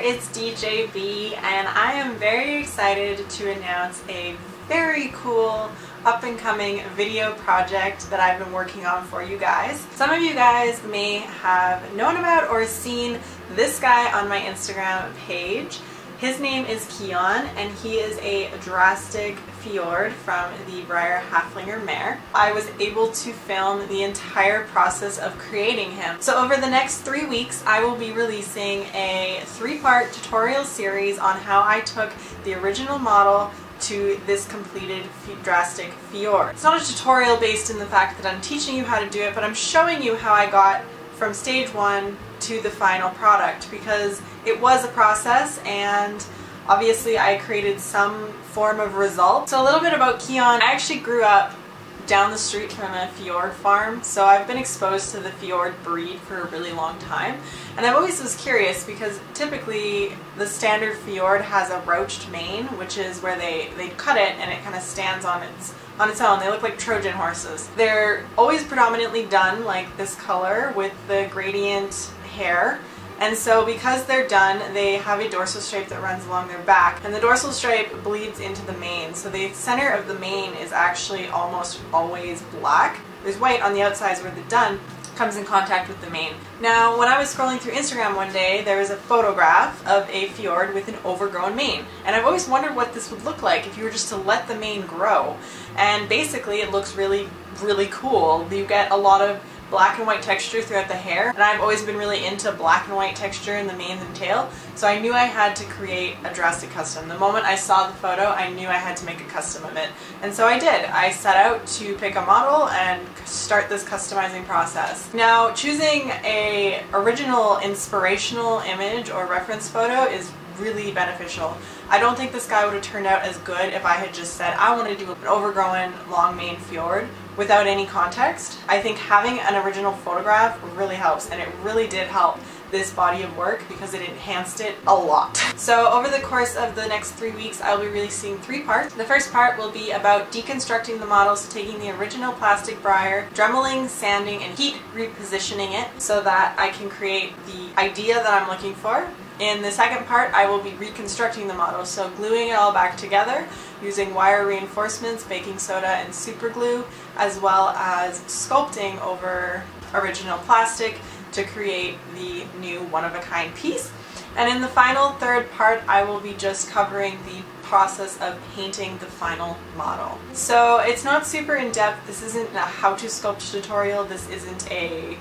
it's DJB and I am very excited to announce a very cool up and coming video project that I've been working on for you guys. Some of you guys may have known about or seen this guy on my Instagram page. His name is Kion and he is a drastic Fjord from the Breyer Haflinger mare. I was able to film the entire process of creating him. So over the next three weeks I will be releasing a three-part tutorial series on how I took the original model to this completed drastic Fjord. It's not a tutorial based in the fact that I'm teaching you how to do it, but I'm showing you how I got from stage one to the final product because it was a process and obviously I created some form of result. So a little bit about Kion. I actually grew up down the street from a fjord farm, so I've been exposed to the fjord breed for a really long time. And I've always was curious because typically the standard fjord has a roached mane, which is where they, they cut it and it kind of stands on its on its own. They look like Trojan horses. They're always predominantly dun like this color with the gradient hair and so because they're dun, they have a dorsal stripe that runs along their back, and the dorsal stripe bleeds into the mane. So the center of the mane is actually almost always black. There's white on the outsides where the dun comes in contact with the mane. Now, when I was scrolling through Instagram one day, there was a photograph of a fjord with an overgrown mane. And I've always wondered what this would look like if you were just to let the mane grow. And basically, it looks really, really cool. You get a lot of black and white texture throughout the hair and I've always been really into black and white texture in the mane and tail so I knew I had to create a drastic custom. The moment I saw the photo I knew I had to make a custom of it and so I did. I set out to pick a model and start this customizing process. Now choosing a original inspirational image or reference photo is really beneficial. I don't think this guy would have turned out as good if I had just said I want to do an overgrown long mane fjord without any context. I think having an original photograph really helps and it really did help this body of work because it enhanced it a lot. So over the course of the next three weeks I'll be releasing three parts. The first part will be about deconstructing the models, taking the original plastic Breyer, dremeling, sanding, and heat repositioning it so that I can create the idea that I'm looking for in the second part, I will be reconstructing the model, so gluing it all back together using wire reinforcements, baking soda, and super glue, as well as sculpting over original plastic to create the new one-of-a-kind piece. And in the final third part, I will be just covering the process of painting the final model. So it's not super in-depth, this isn't a how-to sculpt tutorial, this isn't a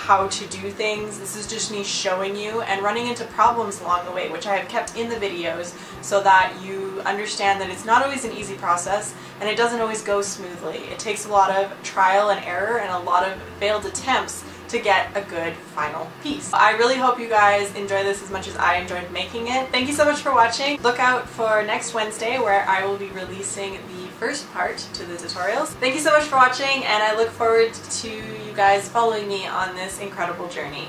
how to do things. This is just me showing you and running into problems along the way, which I have kept in the videos so that you understand that it's not always an easy process and it doesn't always go smoothly. It takes a lot of trial and error and a lot of failed attempts to get a good final piece. I really hope you guys enjoy this as much as I enjoyed making it. Thank you so much for watching. Look out for next Wednesday where I will be releasing the first part to the tutorials. Thank you so much for watching and I look forward to you guys following me on this incredible journey.